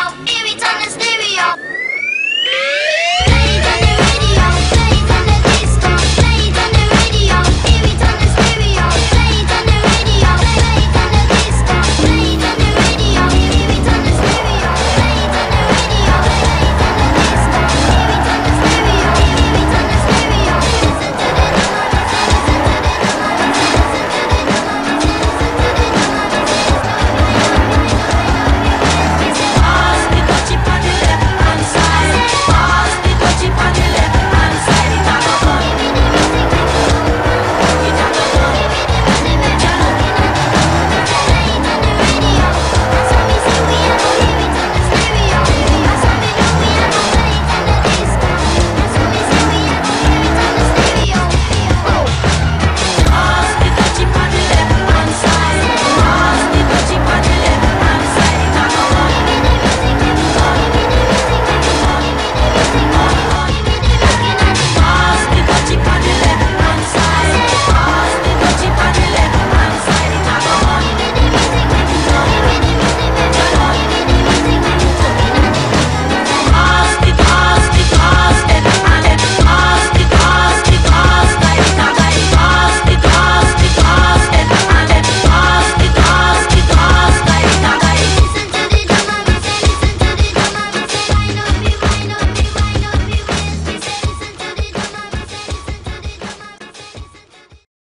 out.